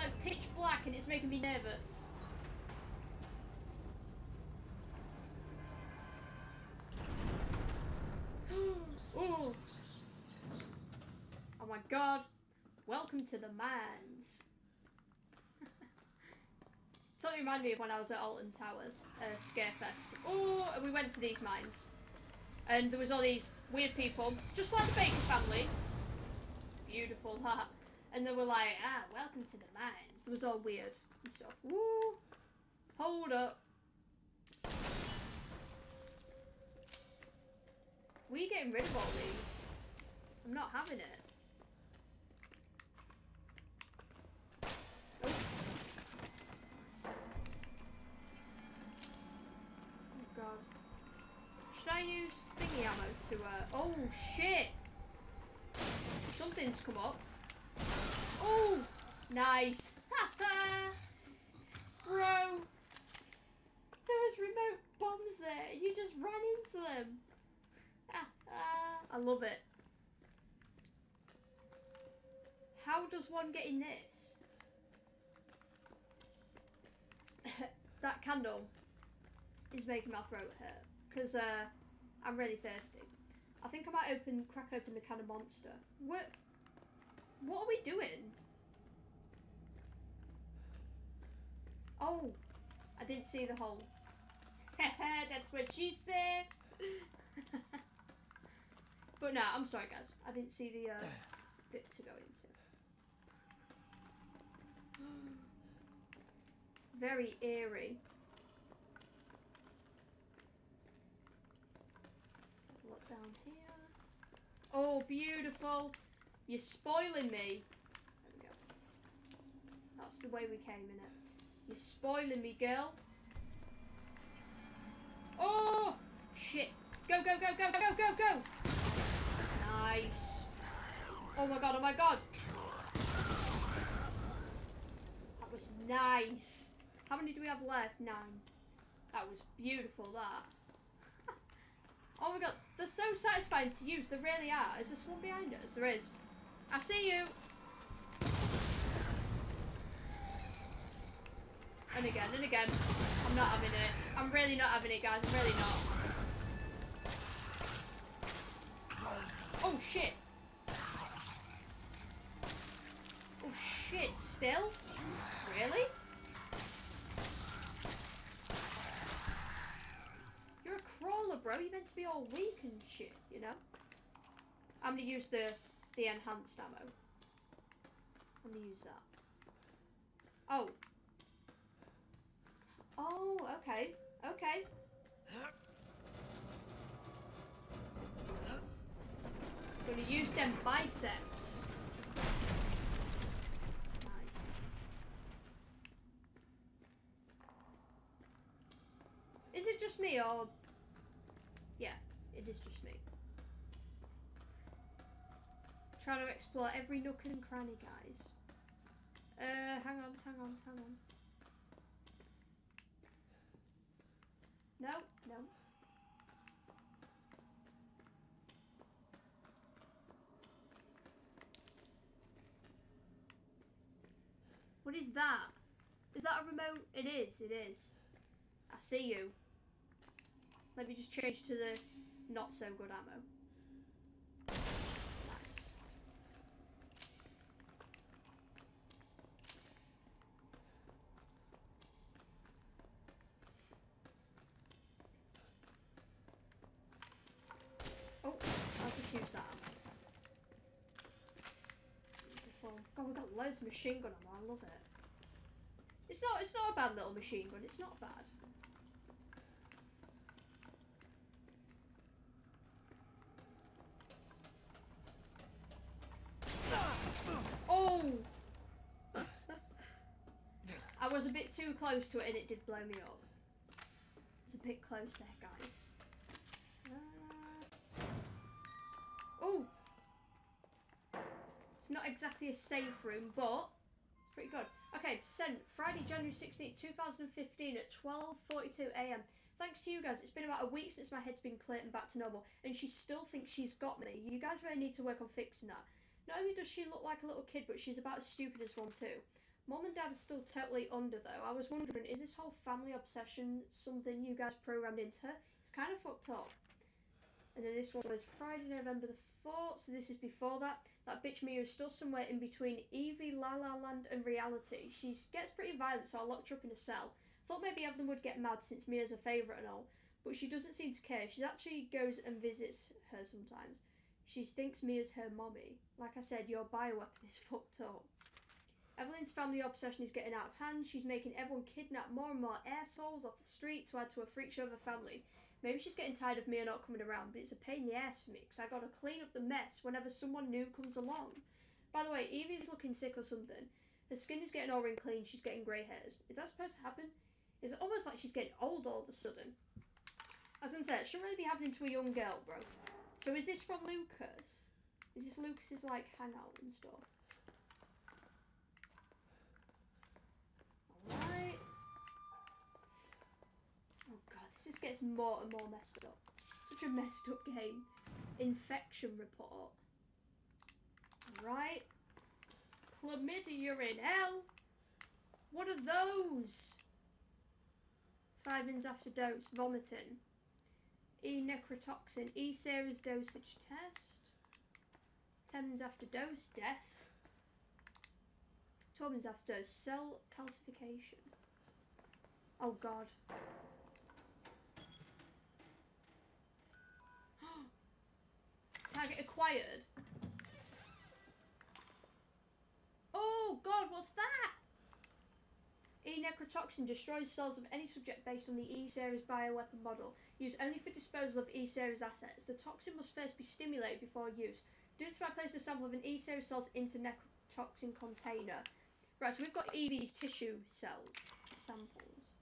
like pitch black and it's making me nervous. oh. oh my god. Welcome to the mines. totally reminded me of when I was at Alton Towers, uh, Scarefest. Oh, we went to these mines. And there was all these weird people, just like the Baker family. Beautiful, that. And they were like, ah, welcome to the mines. It was all weird and stuff. Woo! Hold up. We getting rid of all these? I'm not having it. Oh. oh god. Should I use thingy ammo to, uh... Oh, shit! Something's come up. Oh! Nice! Bro! There was remote bombs there. You just ran into them. I love it. How does one get in this? that candle is making my throat hurt because uh, I'm really thirsty. I think I might open, crack open the can of Monster. What? What are we doing? Oh, I didn't see the hole. That's what she said. but nah, I'm sorry guys. I didn't see the uh, bit to go into. Very eerie. Look down here. Oh, beautiful. You're spoiling me. There we go. That's the way we came in it. You're spoiling me, girl. Oh! Shit. Go, go, go, go, go, go, go! Go. Nice. Oh my god, oh my god. That was nice. How many do we have left? Nine. That was beautiful, that. oh my god, they're so satisfying to use. They really are. Is there one behind us? There is. I see you. And again, and again. I'm not having it. I'm really not having it, guys. I'm really not. Oh, shit. Oh, shit. Still? Really? You're a crawler, bro. You're meant to be all weak and shit, you know? I'm gonna use the the enhanced ammo. Let me use that. Oh. Oh, okay. Okay. Gonna use them biceps. Nice. Is it just me or... Yeah, it is just me. Trying to explore every nook and cranny, guys. Uh, hang on, hang on, hang on. No, no. What is that? Is that a remote? It is, it is. I see you. Let me just change to the not so good ammo. Loads of machine gun ammo. I love it. It's not. It's not a bad little machine gun. It's not bad. Oh! I was a bit too close to it and it did blow me up. It was a bit close there, guys. Uh... Oh! Not exactly a safe room, but it's pretty good. Okay, sent Friday, January 16th, 2015 at 12.42am. Thanks to you guys, it's been about a week since my head's been cleared and back to normal, and she still thinks she's got me. You guys really need to work on fixing that. Not only does she look like a little kid, but she's about as stupid as one too. Mom and Dad are still totally under though. I was wondering, is this whole family obsession something you guys programmed into her? It's kind of fucked up. And then this one was Friday, November the 4th, so this is before that. That bitch Mia is still somewhere in between Evie, La La Land, and reality. She gets pretty violent, so I locked her up in a cell. Thought maybe Evelyn would get mad since Mia's a favourite and all, but she doesn't seem to care. She actually goes and visits her sometimes. She thinks Mia's her mommy. Like I said, your bioweapon is fucked up. Evelyn's family obsession is getting out of hand. She's making everyone kidnap more and more air souls off the street to add to a freak show of a family. Maybe she's getting tired of Mia not coming around, but it's a pain in the ass for me because I gotta clean up the mess whenever someone new comes along. By the way, Evie's looking sick or something. Her skin is getting all wrinkly and she's getting grey hairs. Is that supposed to happen? It's almost like she's getting old all of a sudden. As I said, it shouldn't really be happening to a young girl, bro. So is this from Lucas? Is this Lucas's like hangout and stuff? Just gets more and more messed up. Such a messed up game. Infection report. Right. Chlamydia in hell. What are those? Five minutes after dose, vomiting. E necrotoxin, E series dosage test. Ten minutes after dose, death. Twelve minutes after dose, cell calcification. Oh god. Target acquired. Oh god, what's that? E necrotoxin destroys cells of any subject based on the E series bioweapon model. Used only for disposal of E series assets. The toxin must first be stimulated before use. Do this by placing a sample of an E series cells into necrotoxin container. Right, so we've got Evie's tissue cells samples.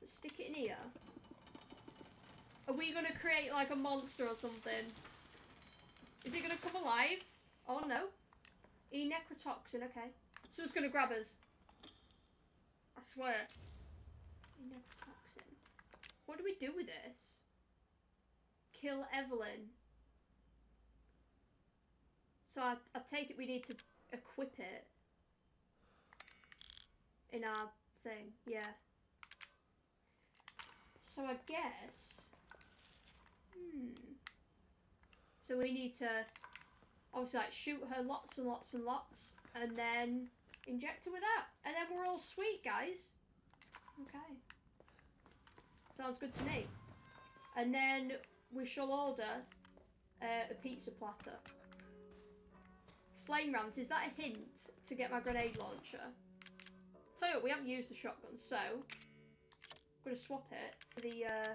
Let's stick it in here. Are we gonna create like a monster or something? Is it gonna come alive? Oh no. E necrotoxin, okay. So it's gonna grab us. I swear. E necrotoxin. What do we do with this? Kill Evelyn. So I, I take it we need to equip it in our thing, yeah. So I guess, hmm. So we need to obviously like shoot her lots and lots and lots, and then inject her with that, and then we're all sweet, guys. Okay. Sounds good to me. And then we shall order uh, a pizza platter. Flame rounds, is that a hint to get my grenade launcher? Tell you what, we haven't used the shotgun, so I'm gonna swap it for the. Uh,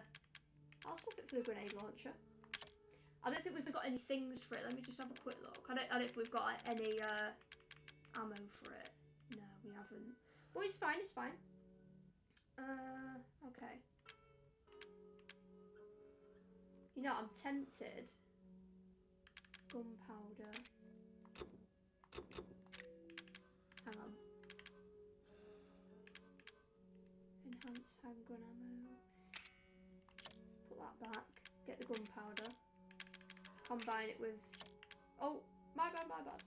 I'll swap it for the grenade launcher. I don't think we've got any things for it. Let me just have a quick look. I don't, I don't think we've got any uh, ammo for it. No, we haven't. But it's fine. It's fine. Uh, okay. You know, I'm tempted. Gunpowder. Hang on. Enhanced handgun ammo. Put that back. Get the gunpowder. Combine it with... Oh, my bad, my bad.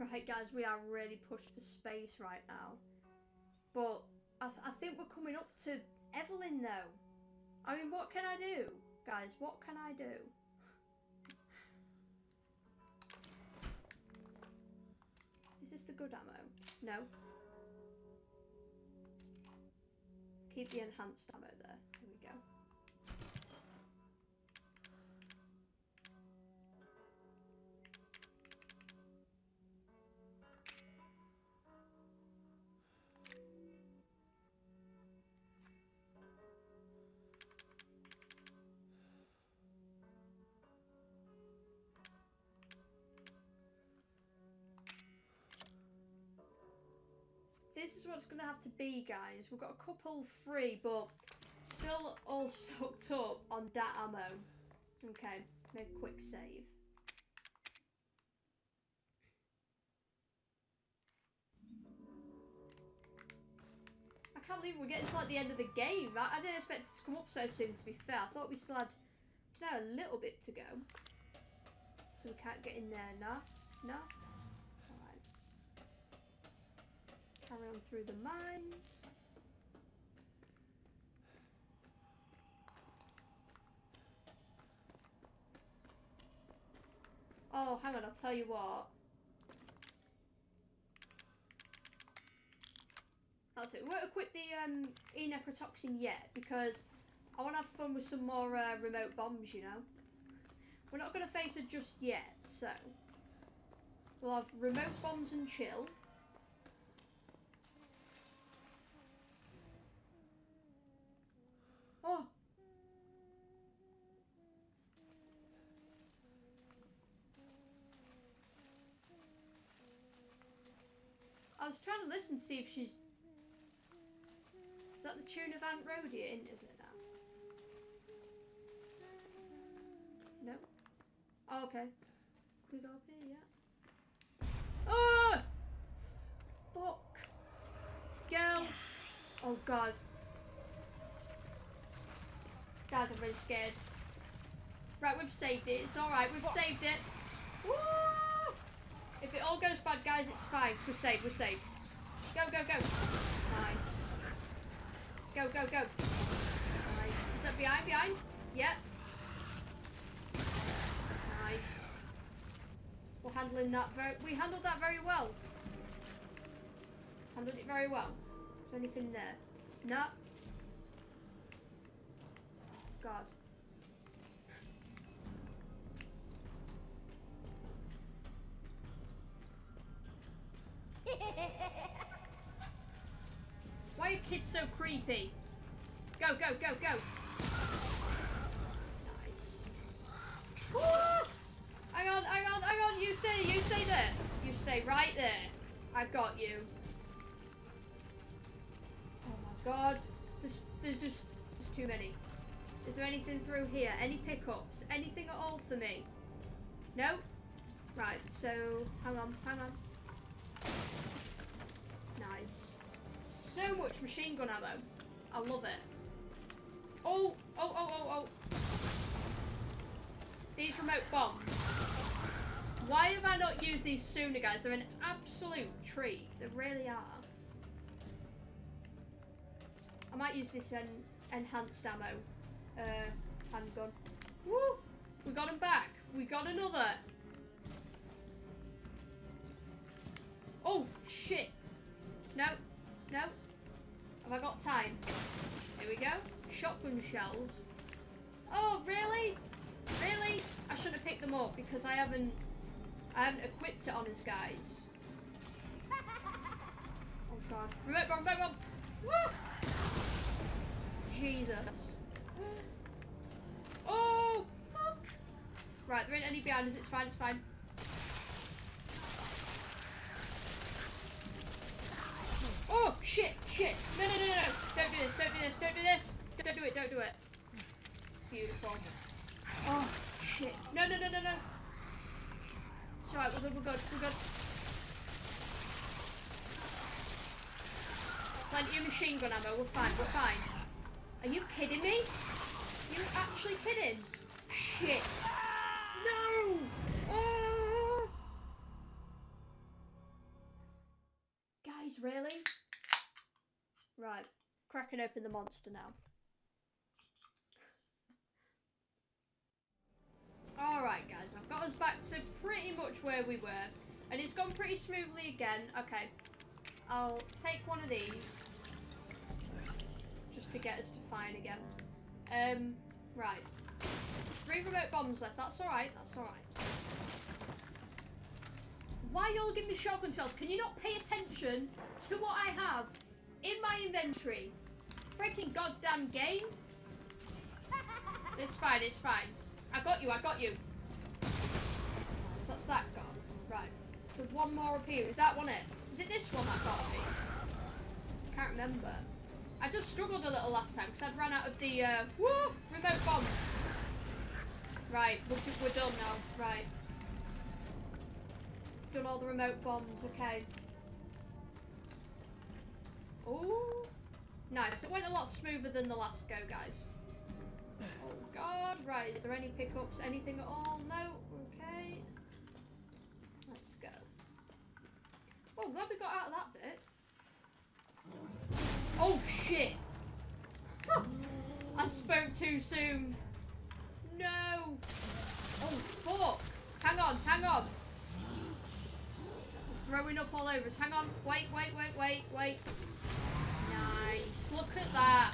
Right, guys, we are really pushed for space right now. But I, th I think we're coming up to Evelyn, though. I mean, what can I do? Guys, what can I do? Is this the good ammo? No. Keep the enhanced ammo there. This is what it's going to have to be, guys. We've got a couple free, but still all stocked up on that ammo. Okay, make a quick save. I can't believe we're getting to like the end of the game. I, I didn't expect it to come up so soon, to be fair. I thought we still had, you know, a little bit to go. So we can't get in there now. No? Carry on through the mines. Oh, hang on, I'll tell you what. That's it. We won't equip the um, E-necrotoxin yet because I want to have fun with some more uh, remote bombs, you know. We're not going to face it just yet, so... We'll have remote bombs and chill. Oh. I was trying to listen to see if she's... Is that the tune of Aunt Rhodia in, is it now? No? Oh, okay. we go up here, yeah. Oh! Fuck! Girl! Oh god. Guys, I'm really scared. Right, we've saved it. It's alright, we've saved it. Woo! If it all goes bad, guys, it's fine. we're safe. we're safe. Go, go, go. Nice. Go, go, go. Nice. Is that behind, behind? Yep. Nice. We're handling that very... We handled that very well. Handled it very well. Is there anything there? No. God. Why are kids so creepy? Go, go, go, go. Nice. Hang on, hang on, hang on. You stay, you stay there. You stay right there. I've got you. Oh my god. There's, there's just, there's too many. Is there anything through here? Any pickups? Anything at all for me? No? Right, so hang on, hang on. Nice. So much machine gun ammo. I love it. Oh, oh, oh, oh, oh. These remote bombs. Why have I not used these sooner, guys? They're an absolute treat. They really are. I might use this en enhanced ammo uh, handgun. Woo! We got him back. We got another. Oh, shit. No. No. Have I got time? Here we go. Shotgun shells. Oh, really? Really? I should have picked them up because I haven't I haven't equipped it on us guys. Oh god. Remote bomb! Woo! Jesus. Oh, fuck. Right, there ain't any behind us. It's fine, it's fine. Oh, shit, shit. No, no, no, no. Don't do this, don't do this, don't do this. Don't do it, don't do it. Beautiful. Oh, shit. No, no, no, no, no. It's alright, we're good, we're good, we're good. Plenty of machine gun ammo, we're fine, we're fine. Are you kidding me? You're actually kidding? Shit. No! Oh! Guys, really? Right. Cracking open the monster now. Alright guys, I've got us back to pretty much where we were. And it's gone pretty smoothly again. Okay. I'll take one of these. Just to get us to fine again. Um, right. Three remote bombs left. That's alright. That's alright. Why y'all give me shotgun shells? Can you not pay attention to what I have in my inventory? Freaking goddamn game. It's fine, it's fine. I got you, I got you. So that's that gone. Right. So one more up here. Is that one it? Is it this one that got me? I Can't remember. I just struggled a little last time because I'd run out of the uh, woo, remote bombs. Right, we're, we're done now. Right. Done all the remote bombs, okay. Oh, nice. It went a lot smoother than the last go, guys. Oh god, right, is there any pickups, anything at all? No, okay. Let's go. Oh, glad we got out of that bit. Oh shit! I spoke too soon. No! Oh fuck! Hang on, hang on. Throwing up all over us. Hang on. Wait, wait, wait, wait, wait. Nice. Look at that.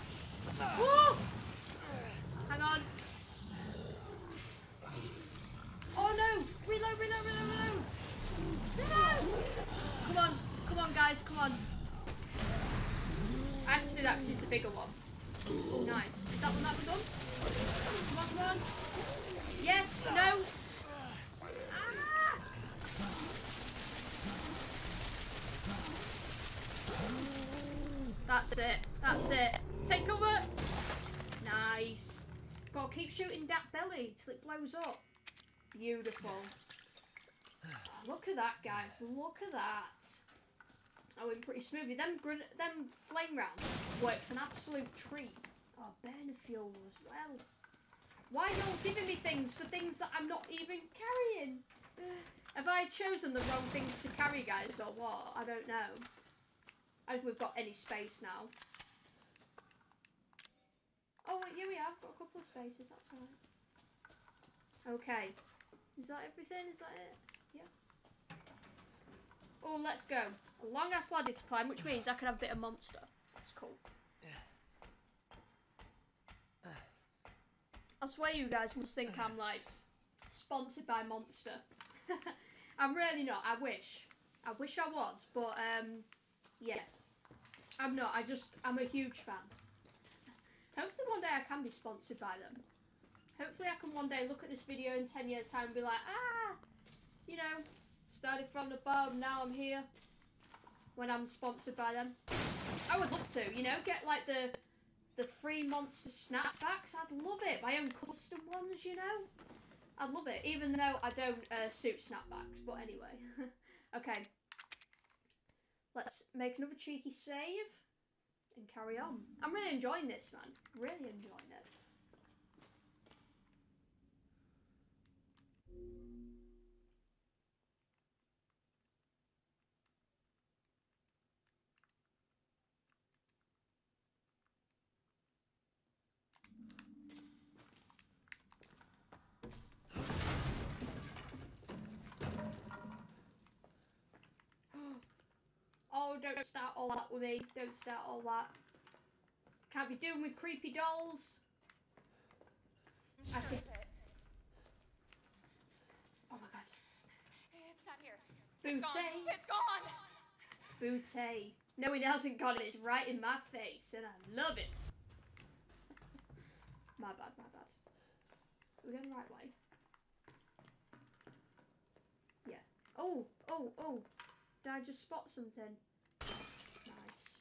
Woo! Hang on. Oh no! Reload, reload, reload, reload! Reload! Come on, come on guys, come on. I have to do that because he's the bigger one. Nice. Is that one that was done? Come on, come on. Yes, no. Ah! That's it. That's it. Take cover. Nice. Gotta keep shooting that belly till it blows up. Beautiful. Look at that, guys. Look at that. I went pretty smoothly. Them them flame rounds worked an absolute treat. Oh, burner fuel as well. Why y'all giving me things for things that I'm not even carrying? Have I chosen the wrong things to carry, guys, or what? I don't know. I if we've got any space now. Oh, yeah, we have got a couple of spaces. That's alright. Okay. Is that everything? Is that it? Yeah. Oh, let's go. A long ass ladder to climb, which means I can have a bit of monster. That's cool. I swear you guys must think I'm like sponsored by Monster. I'm really not. I wish. I wish I was, but um, yeah, I'm not. I just I'm a huge fan. Hopefully one day I can be sponsored by them. Hopefully I can one day look at this video in 10 years time and be like, ah, you know, started from the bottom, now I'm here. When I'm sponsored by them. I would love to, you know, get like the the free monster snapbacks. I'd love it. My own custom ones, you know. I'd love it, even though I don't uh, suit snapbacks. But anyway, okay. Let's make another cheeky save and carry on. Mm. I'm really enjoying this, man. Really enjoying it. Oh, don't start all that with me. Don't start all that. Can't be doing with creepy dolls. I'm Okay. sure of it. Oh my god. It's not here. It's gone. Booty. It's gone. Booty. No, it hasn't got it. It's right in my face, and I love it. my bad, my bad. Are we going the right way? Yeah. Oh, oh, oh. Did I just spot something? Nice.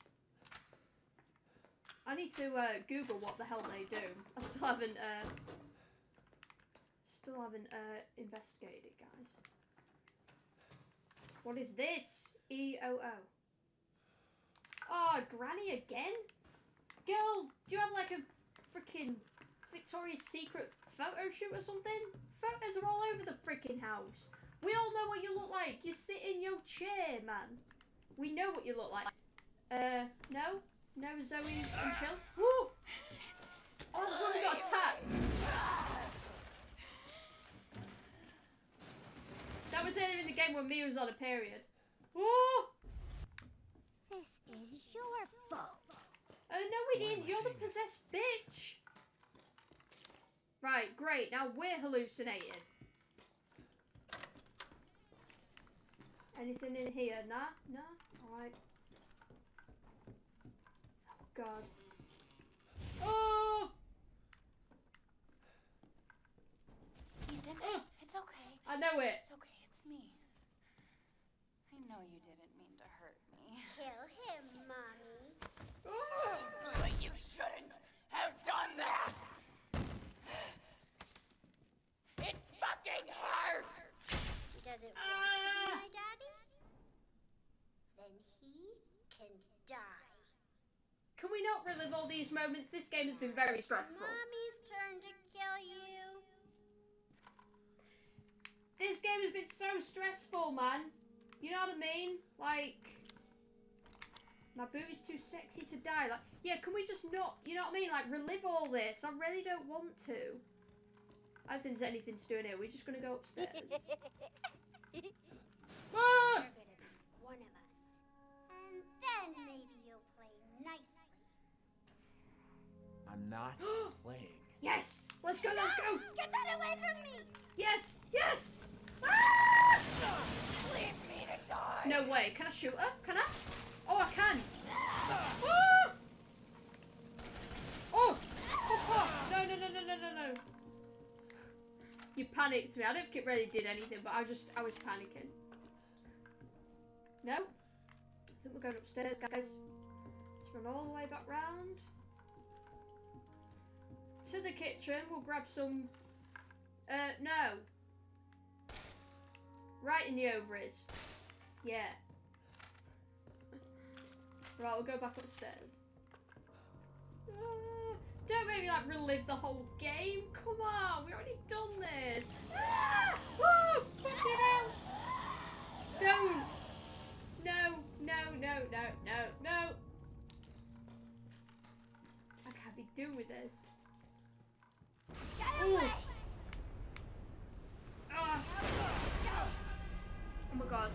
I need to uh, Google what the hell they do. I still haven't, uh, still haven't uh, investigated it, guys. What is this? E O O. Oh, Granny again? Girl, do you have like a freaking Victoria's Secret photo shoot or something? Photos are all over the freaking house. We all know what you look like. You sit in your chair, man. We know what you look like. Uh, no? No Zoe and Chill? Woo! Oh, that's when we got attacked. That was was earlier in the game when Mia was on a period. Oh! This is your fault. Oh no, we didn't. You're the possessed bitch. Right, great. Now we're hallucinating. Anything in here? Nah, nah. All right. Oh God. Oh! Ethan, Ugh. it's okay. I know it. It's okay. It's me. I know you didn't mean to hurt me. Kill him, Mommy. Oh! But you shouldn't have done that. It fucking hurts. Does it ah want Ah! to be my daddy? Then he can die. Can we not relive all these moments? This game has been very stressful. Mommy's turn to kill you. This game has been so stressful, man. You know what I mean? Like, my booty's too sexy to die. Like, yeah, can we just not, you know what I mean? Like, relive all this. I really don't want to. I don't think there's anything to do in here. We're just gonna go upstairs. ah! Then maybe you'll play nicely. I'm not playing. Yes! Let's go, let's go! Get that away from me! Yes! Yes! Ah! Leave me to die. No way. Can I shoot her? Can I? Oh, I can. Ah! Oh! Oh, fuck. No, no, no, no, no, no, no. You panicked me. I don't think it really did anything, but I just, I was panicking. No? Think we're going upstairs, guys. Let's run all the way back round. To the kitchen. We'll grab some... Uh, no. Right in the ovaries. Yeah. Right, we'll go back upstairs. Ah, don't make me like relive the whole game. Come on, we already done this. Ah, woo. Don't. No, no, no, no, no, no! I can't be doing with this. Get away! Oh. oh my god.